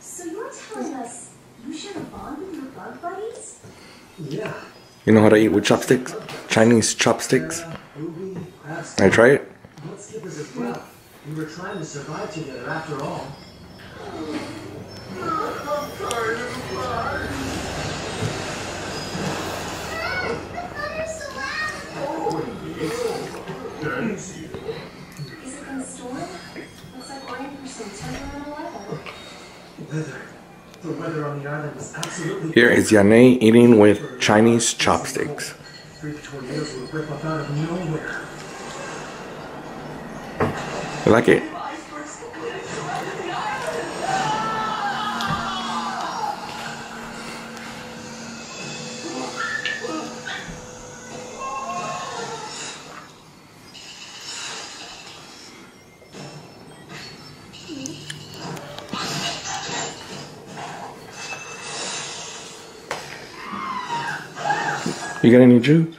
So you're telling us you share a bond with your bug buddies? Yeah. You know how to eat with chopsticks? Chinese chopsticks? I try it? Let's give this a breath. We were trying to survive together after all. Oh, Is it gonna storm? Looks like we're in for some temperamental weather. Here is Ianey eating with Chinese chopsticks. You like it? You got any juice?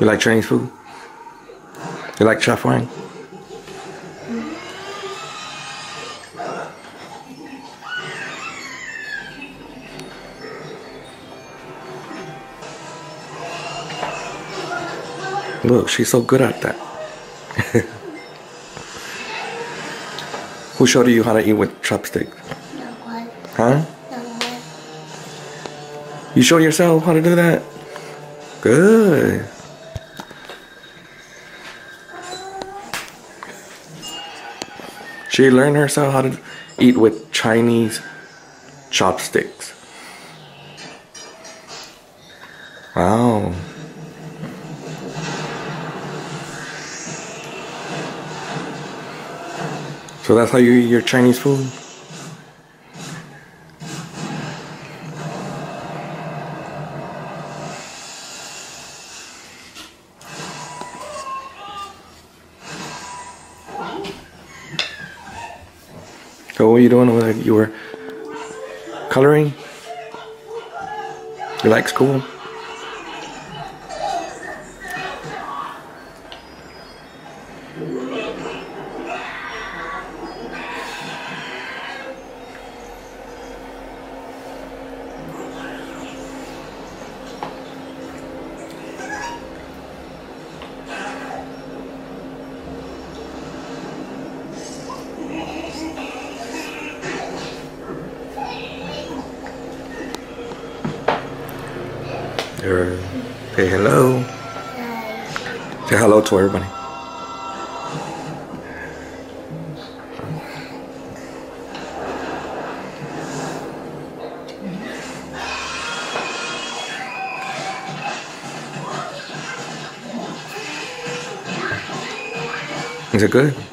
You like Chinese food? You like chef Wang? Look, she's so good at that. Who showed you how to eat with chopsticks? Huh? You show yourself how to do that? Good. She learned herself how to eat with Chinese chopsticks. Wow. So that's how you eat your Chinese food? So what were you doing? Like you were coloring? You like school? Say hello. Say hello to everybody. Is it good?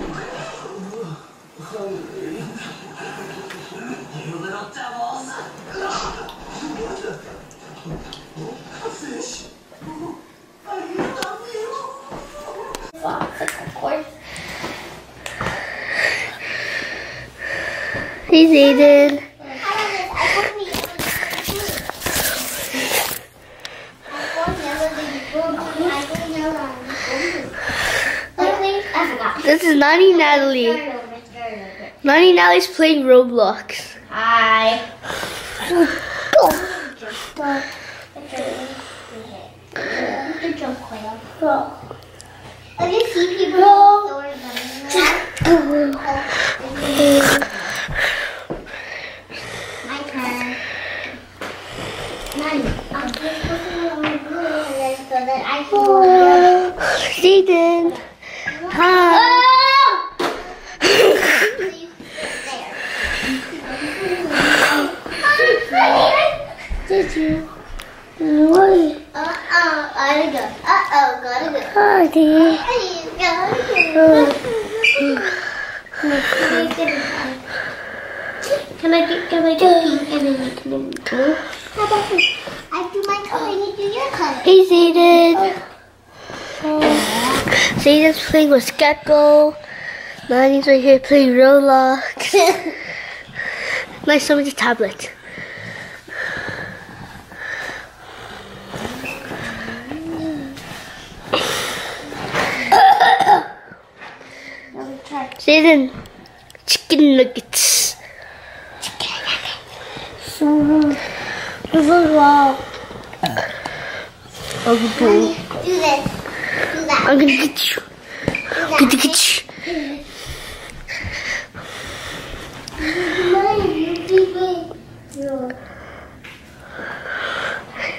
Hey, Zayden. This is Nani Natalie. Nani Natalie's playing Roblox. Hi. Have you seen people My turn. Nani. I'm just putting on my blue and so that I can go Zayden. Hi. Did you? What? Uh-oh, gotta go. Uh-oh, gotta go. Hi, dear. There you go. Oh. Can I do, can I pink and then you can do blue? How about this? I do my color and you do your color. Hey, Zayden. Zayden's playing with Gecko. Nani's right here playing Roblox. nice, some of the tablet. Now we try. Zayden, chicken nuggets. This is wow. Do this. Do that. I'm gonna get you. Do that. Get you, get you.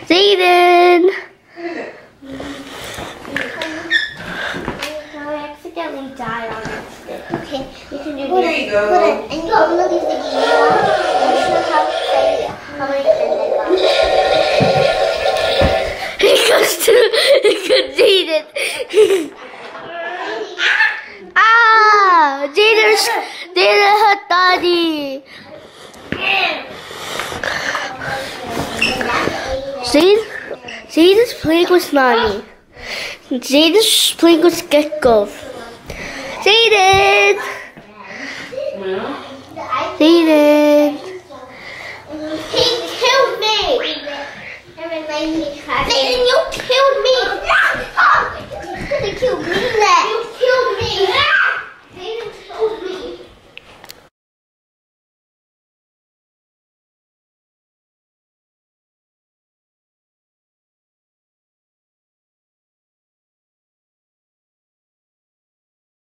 Zayden. I accidentally died on accident. Okay, you can do There you go. Zayden, Zayden's playing with Nani. Zayden's playing with Gecko. Zayden! Zayden! He killed me. You killed me. You could have killed me.